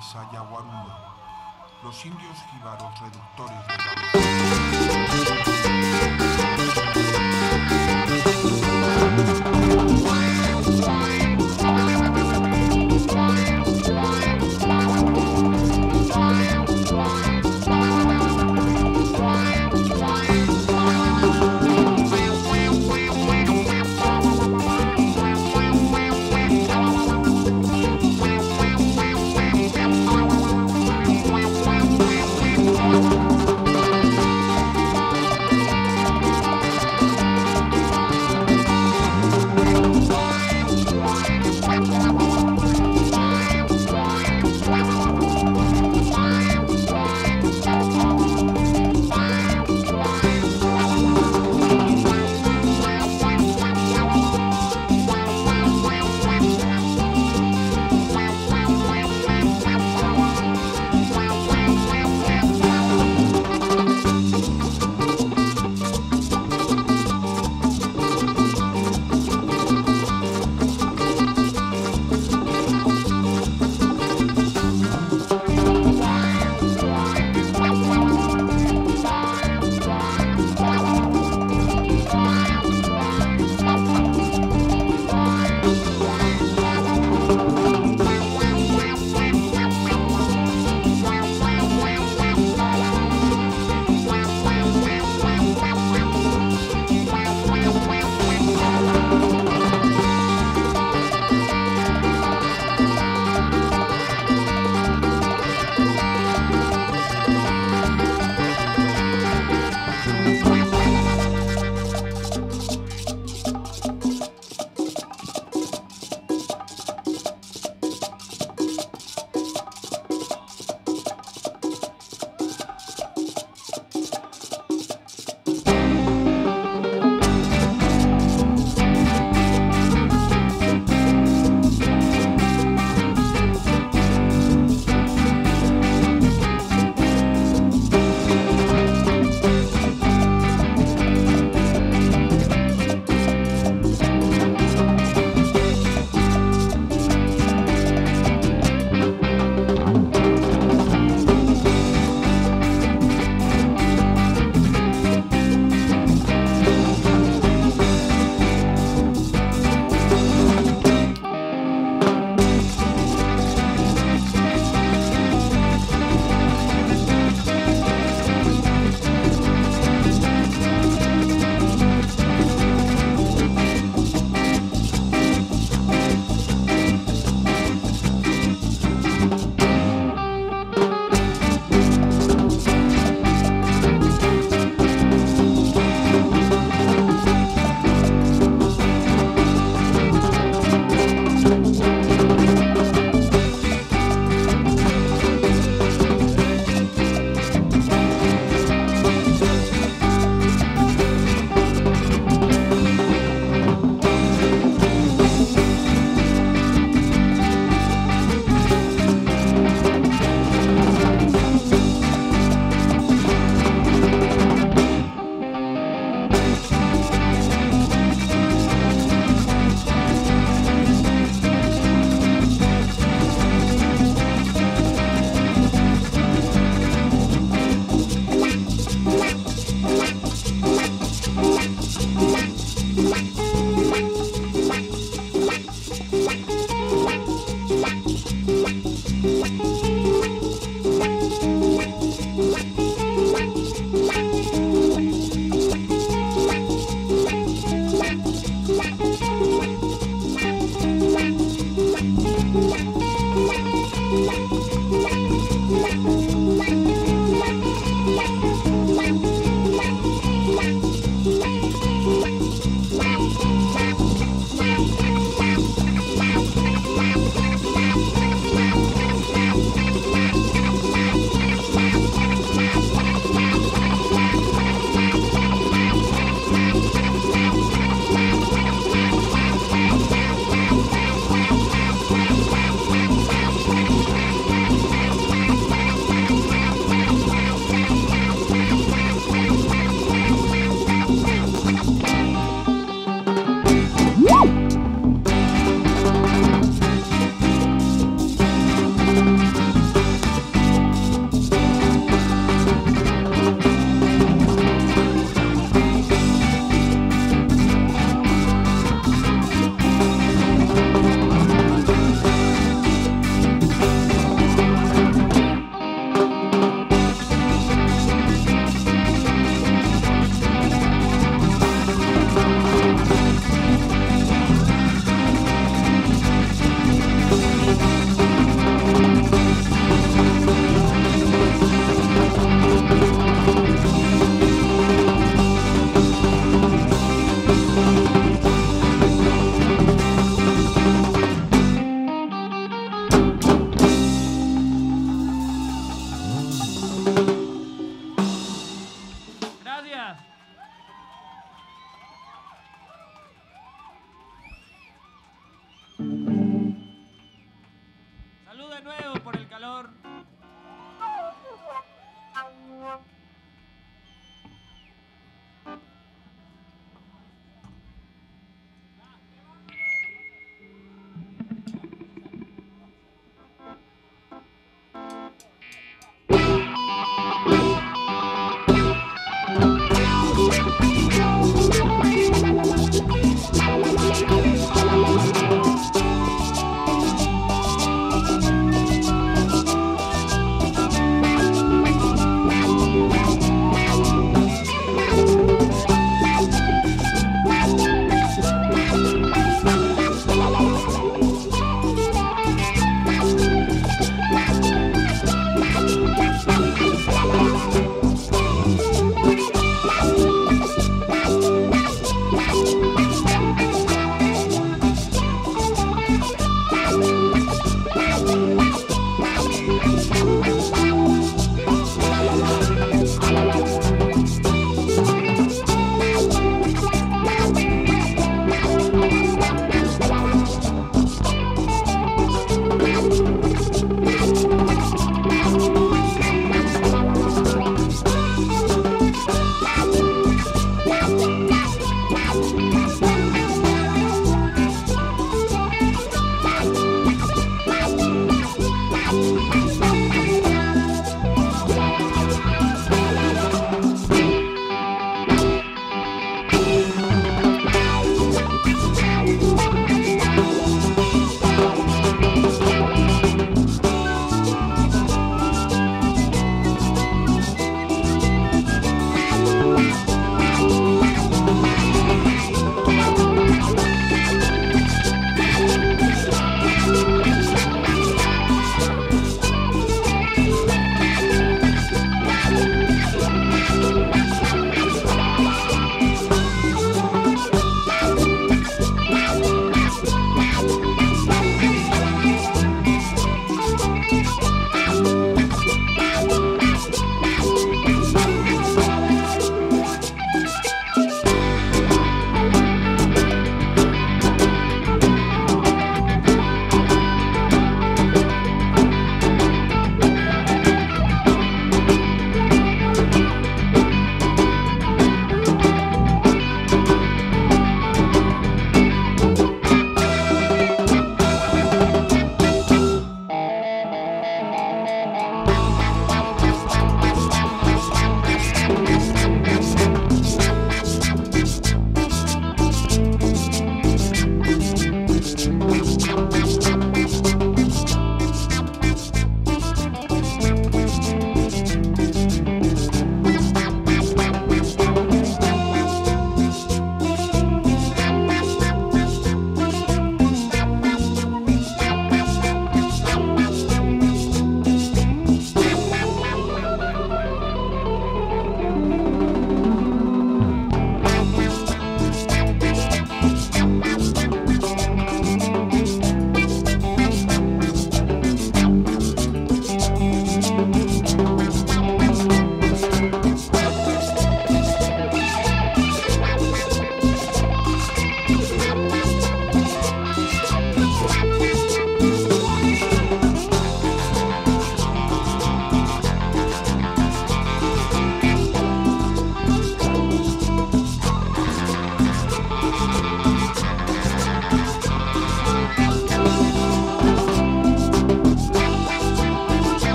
y Aguaruma, los indios jíbaros reductores de la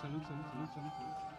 salud, salud, salud, salud, salud,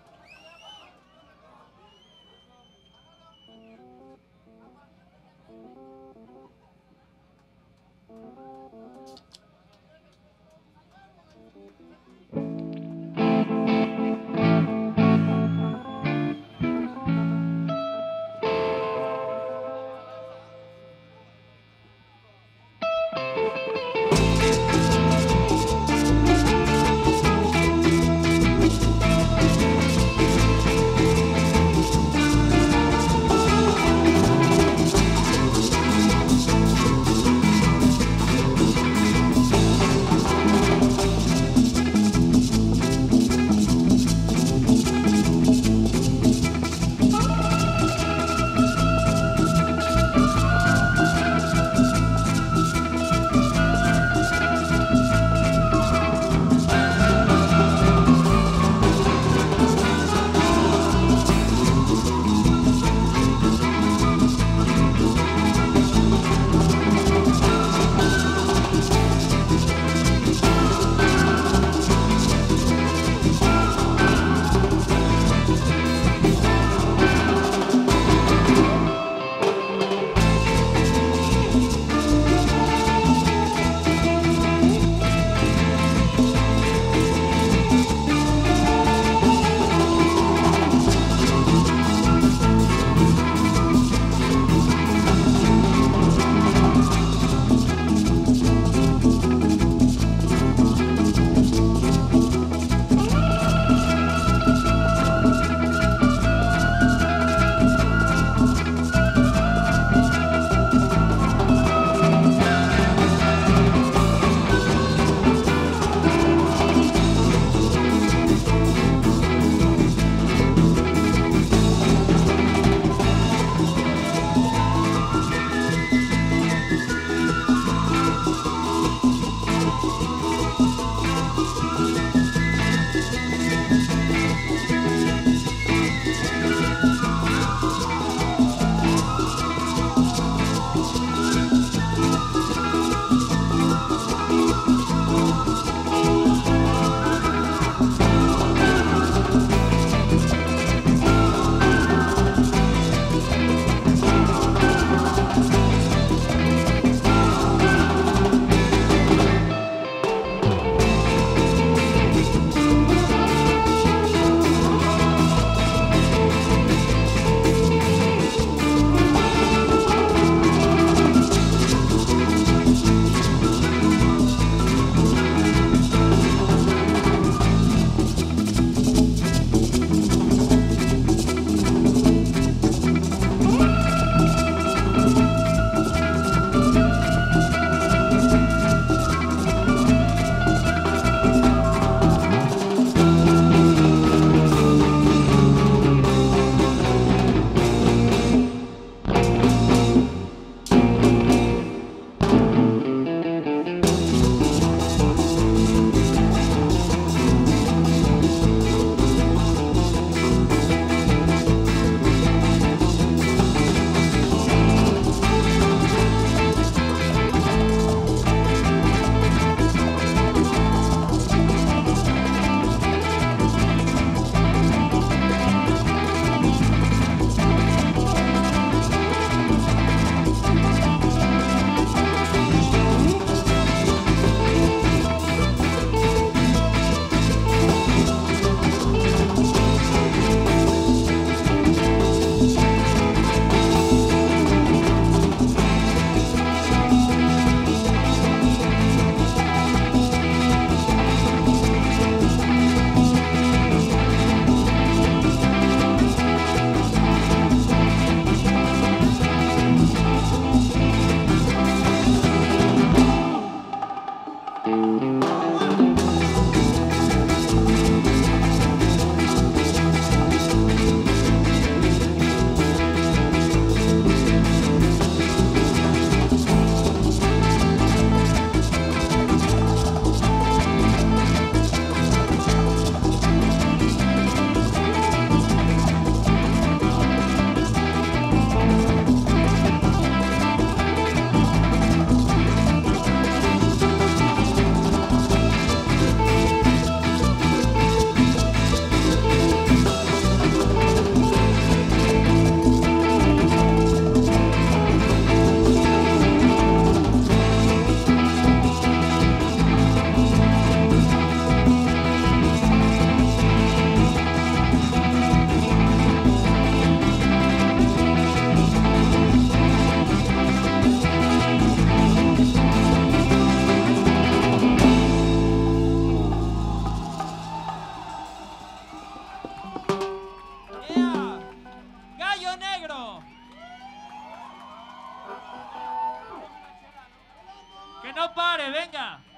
no pare, venga.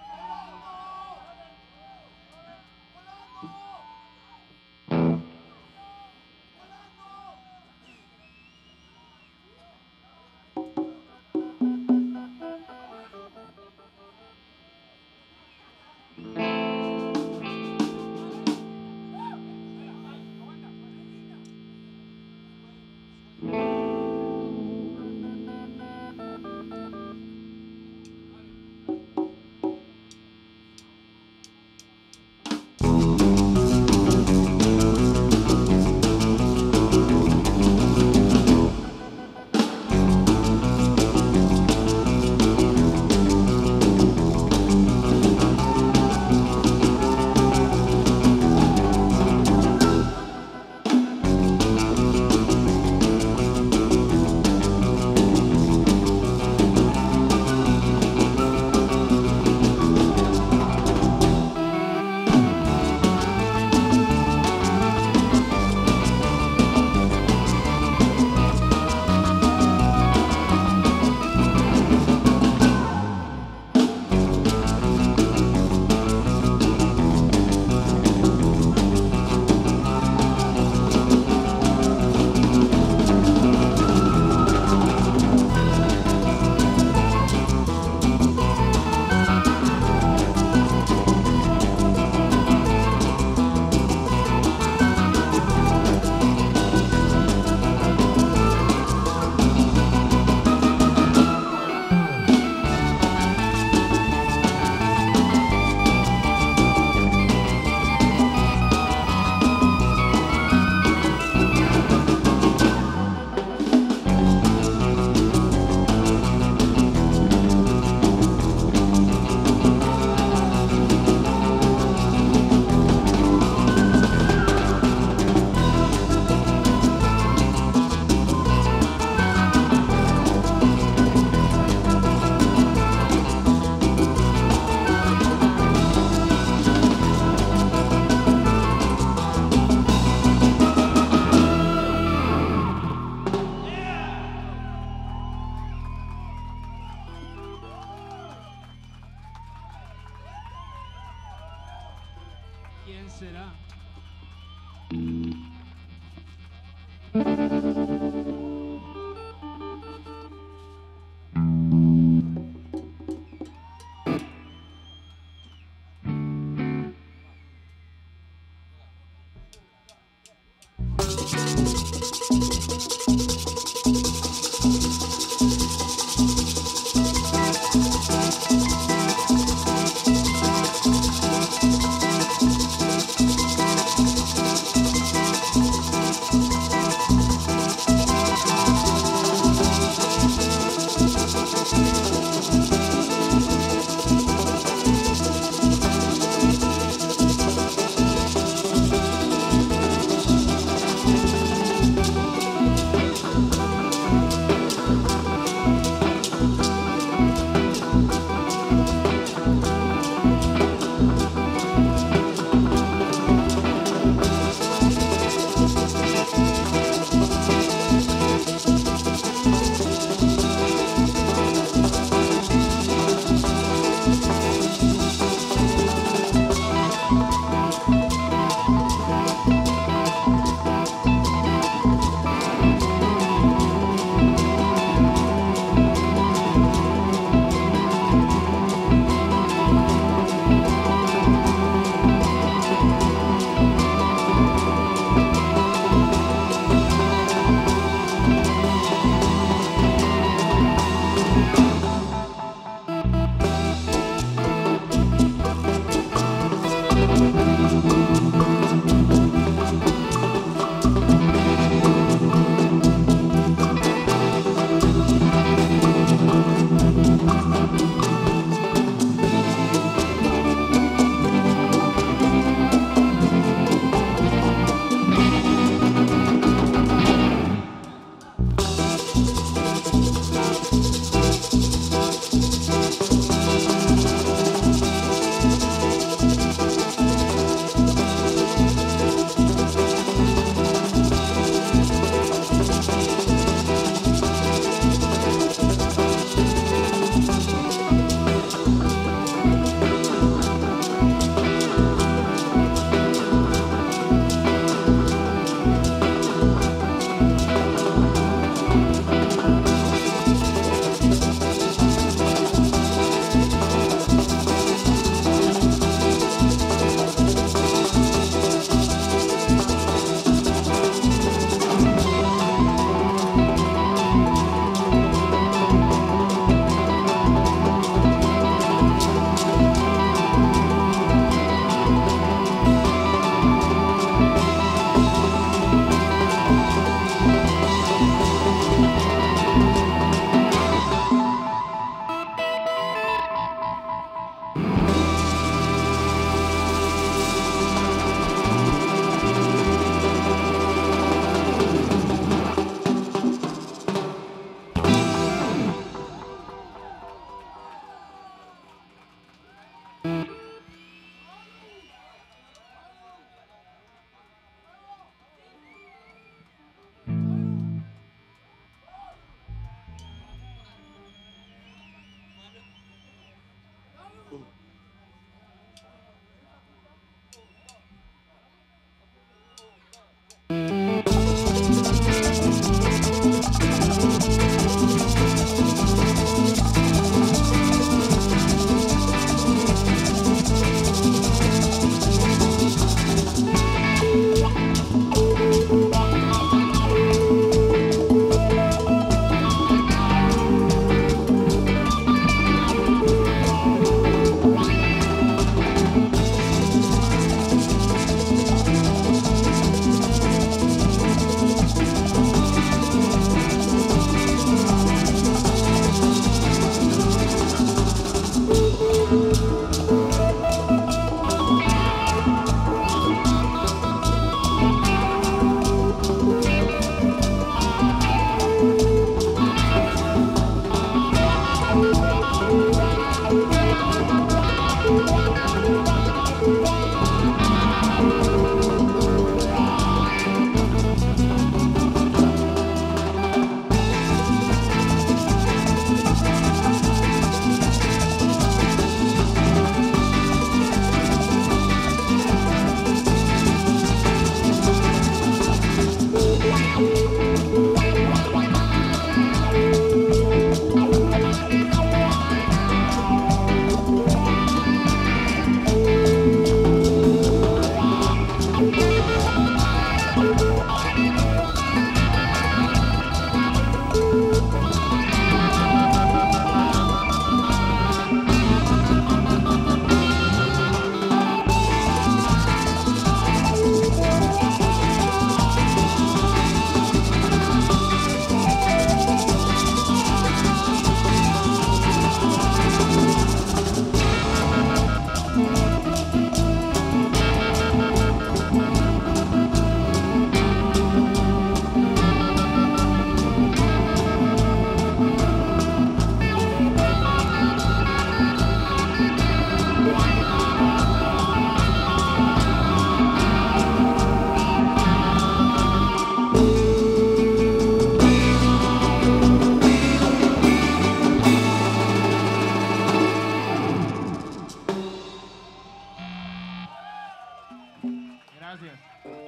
Gracias.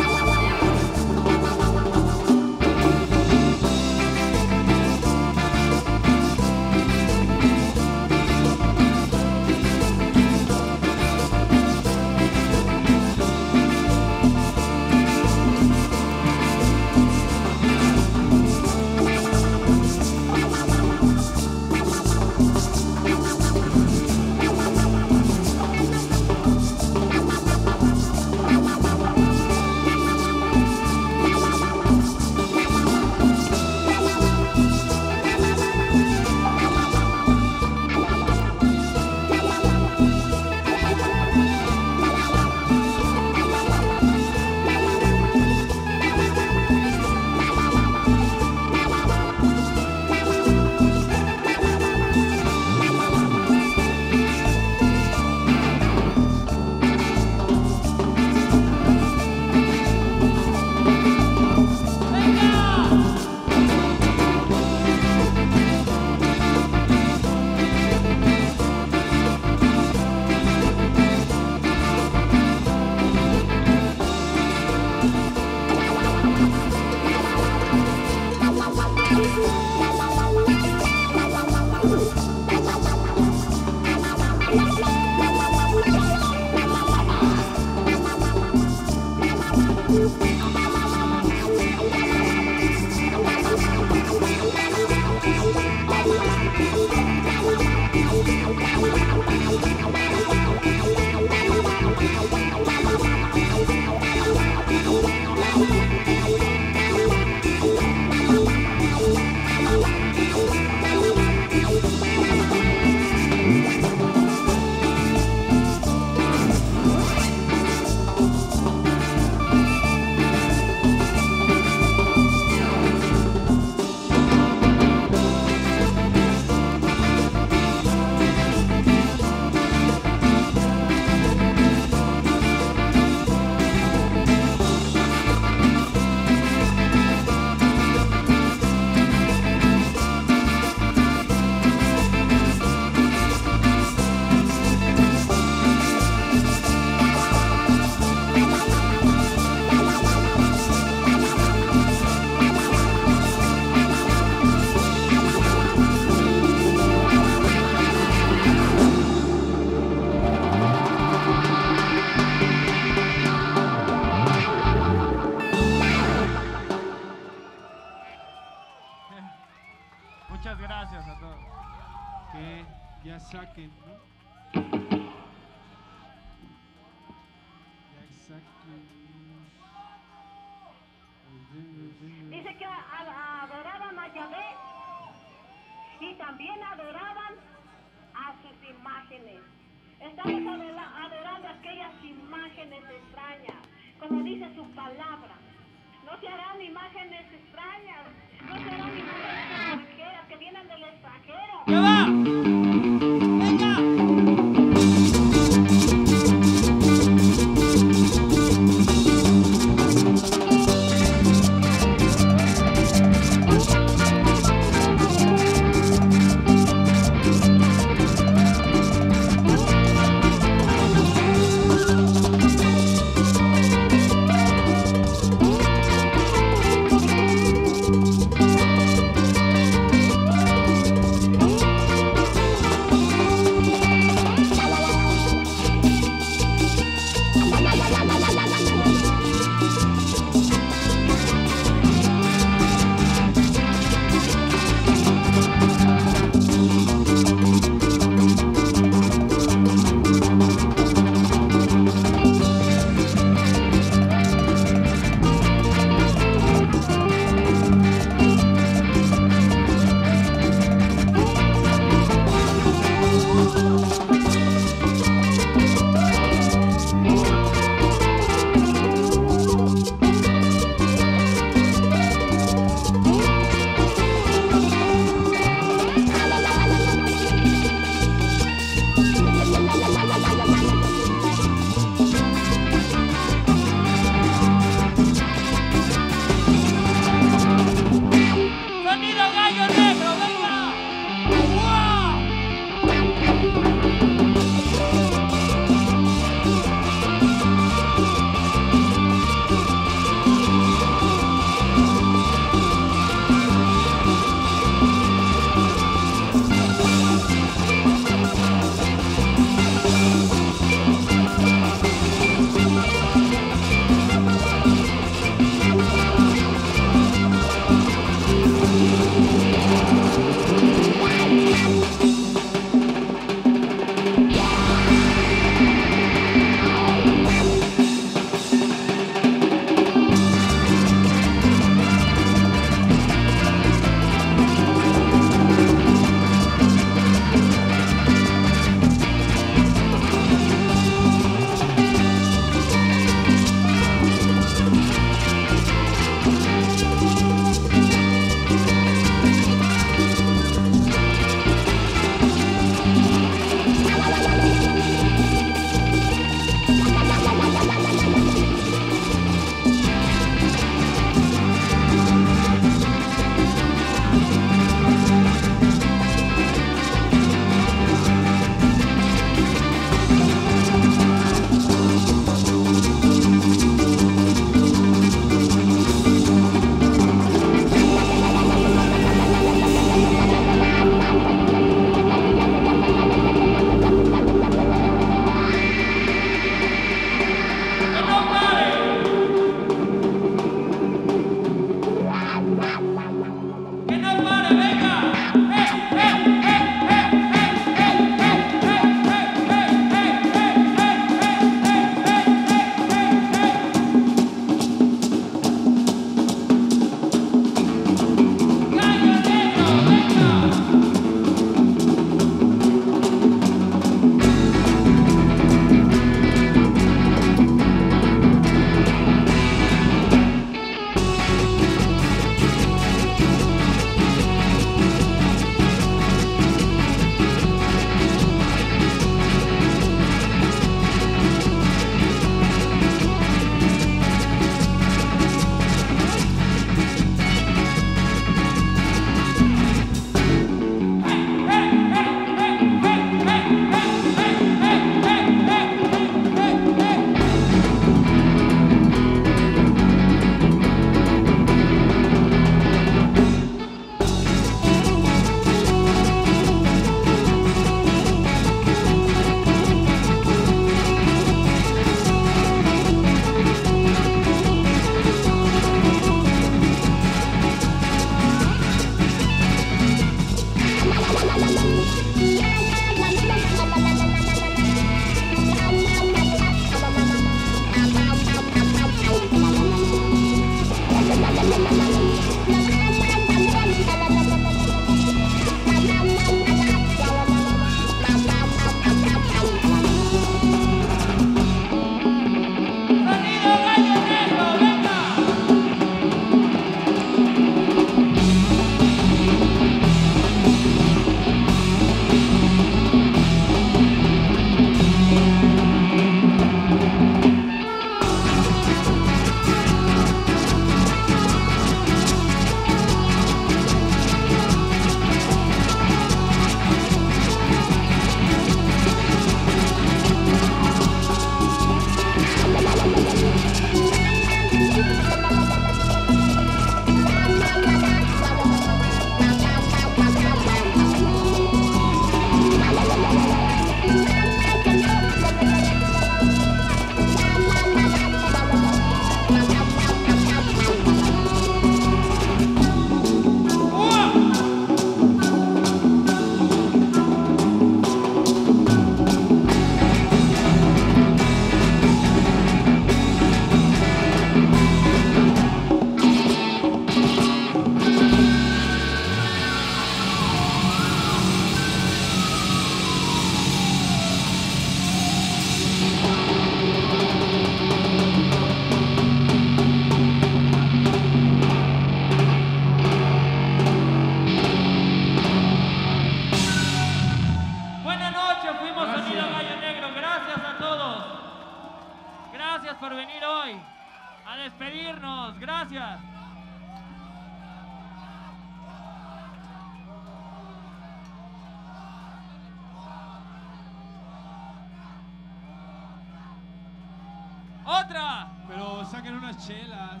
¡Otra! Pero saquen unas chelas.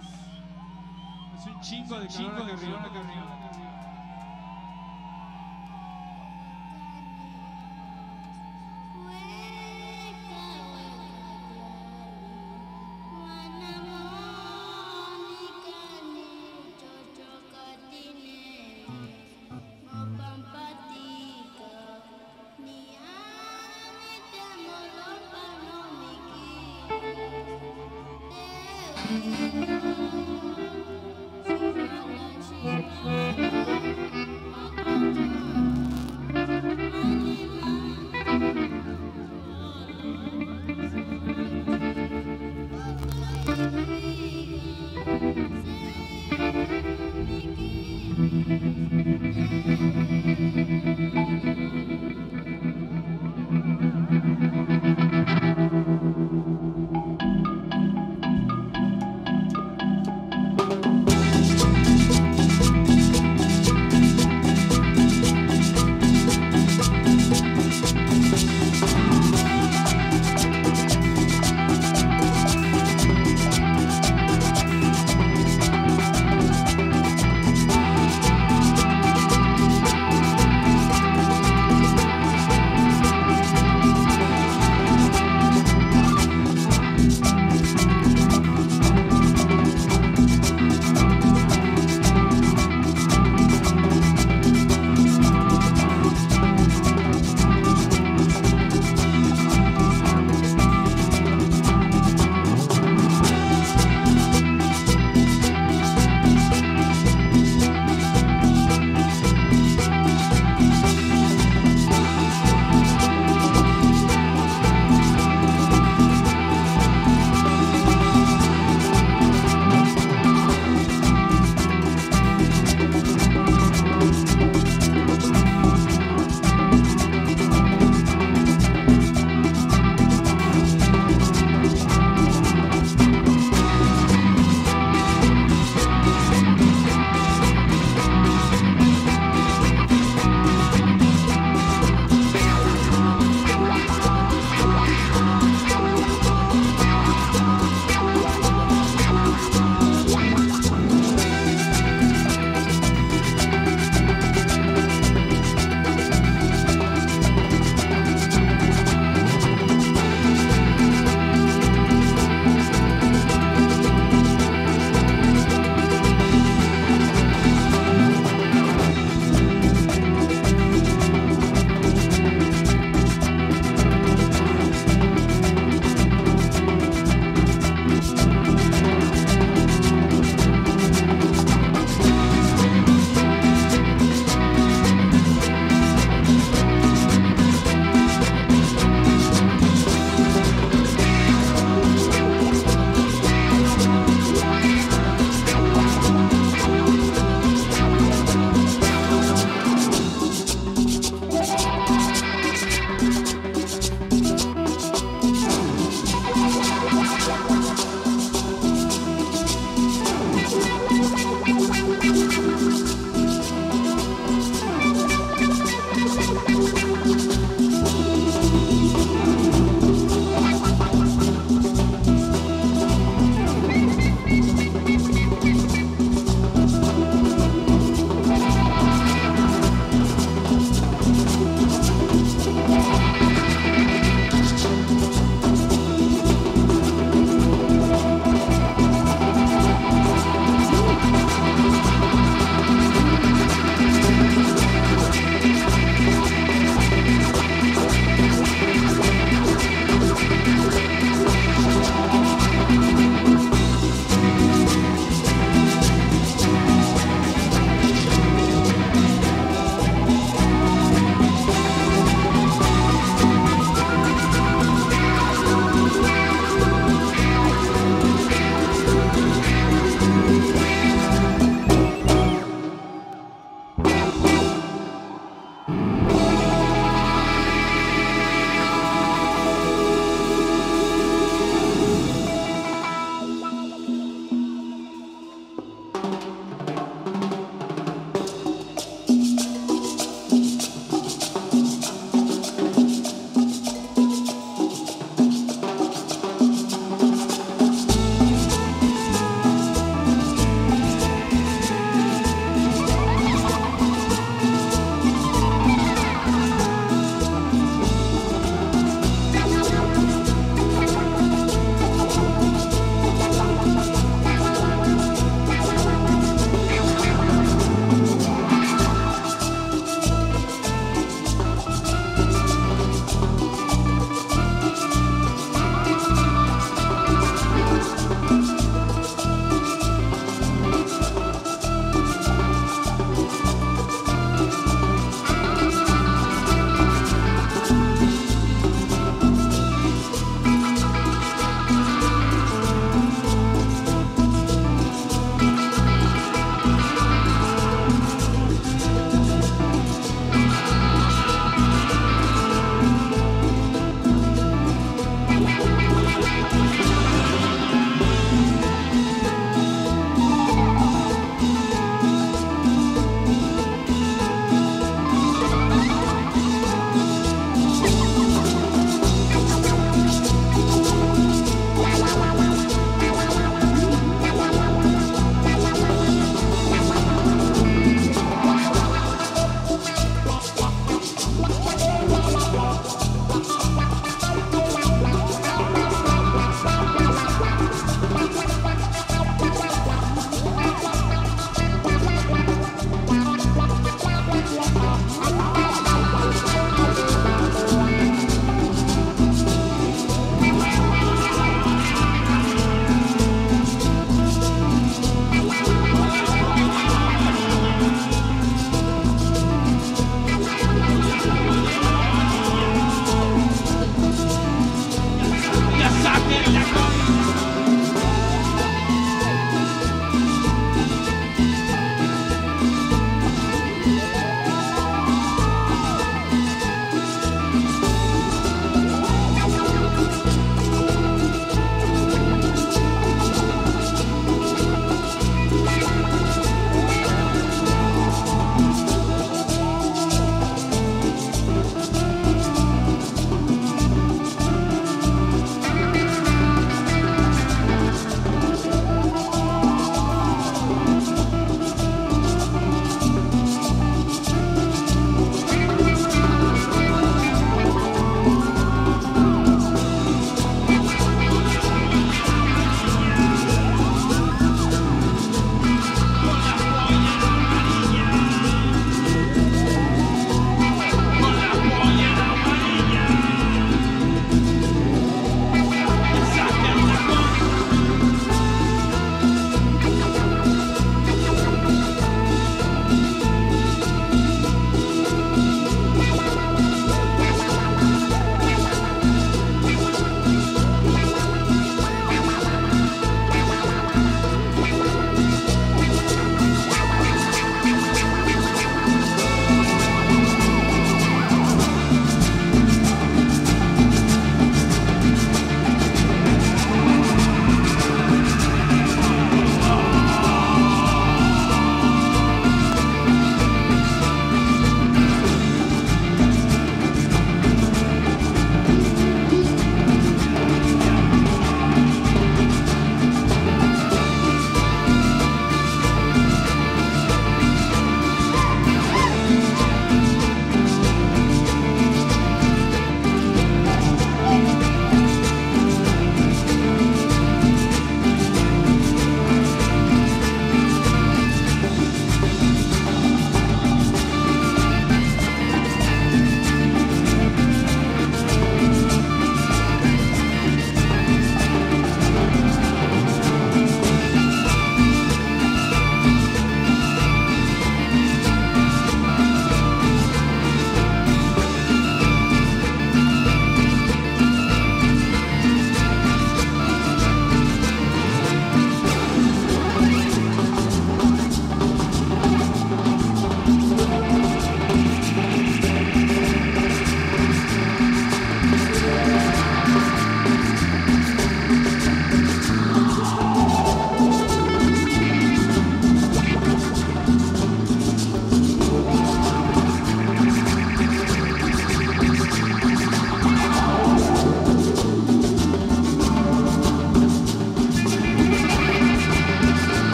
Es un chingo de chingo calor de acá calor arriba. acá